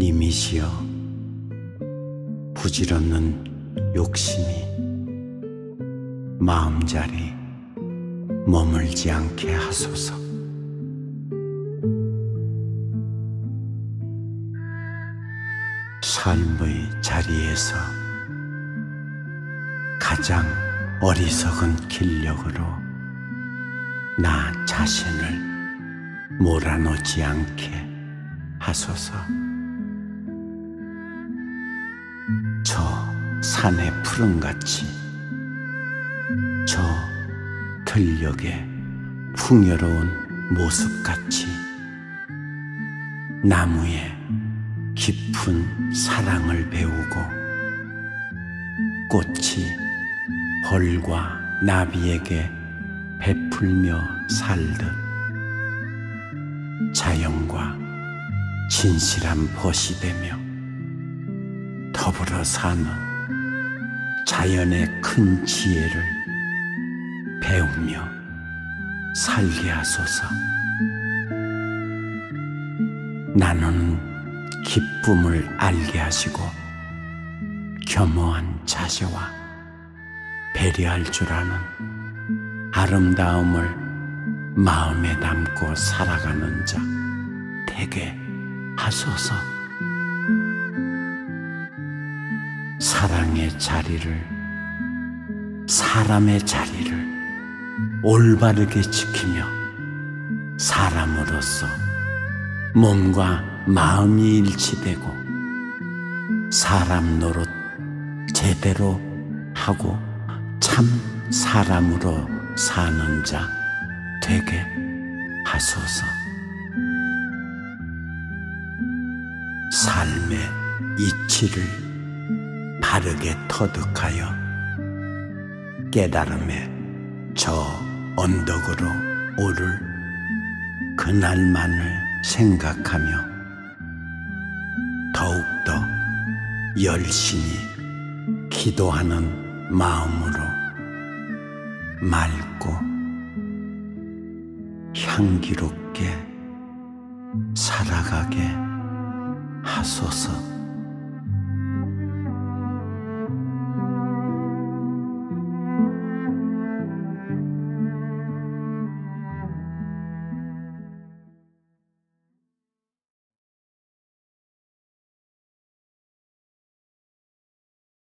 이시여 부질없는 욕심이 마음자리 머물지 않게 하소서. 삶의 자리에서 가장 어리석은 길력으로 나 자신을 몰아놓지 않게 하소서. 산의 푸른같이 저 들녘의 풍요로운 모습같이 나무에 깊은 사랑을 배우고 꽃이 벌과 나비에게 베풀며 살듯 자연과 진실한 벗이 되며 더불어 사는 자연의 큰 지혜를 배우며 살게 하소서. 나누는 기쁨을 알게 하시고 겸허한 자세와 배려할 줄 아는 아름다움을 마음에 담고 살아가는 자 되게 하소서. 사랑의 자리를 사람의 자리를 올바르게 지키며 사람으로서 몸과 마음이 일치되고 사람 노릇 제대로 하고 참 사람으로 사는 자 되게 하소서. 삶의 이치를 바르게 터득하여 깨달음의 저 언덕으로 오를 그날만을 생각하며 더욱더 열심히 기도하는 마음으로 맑고 향기롭게 살아가게 하소서.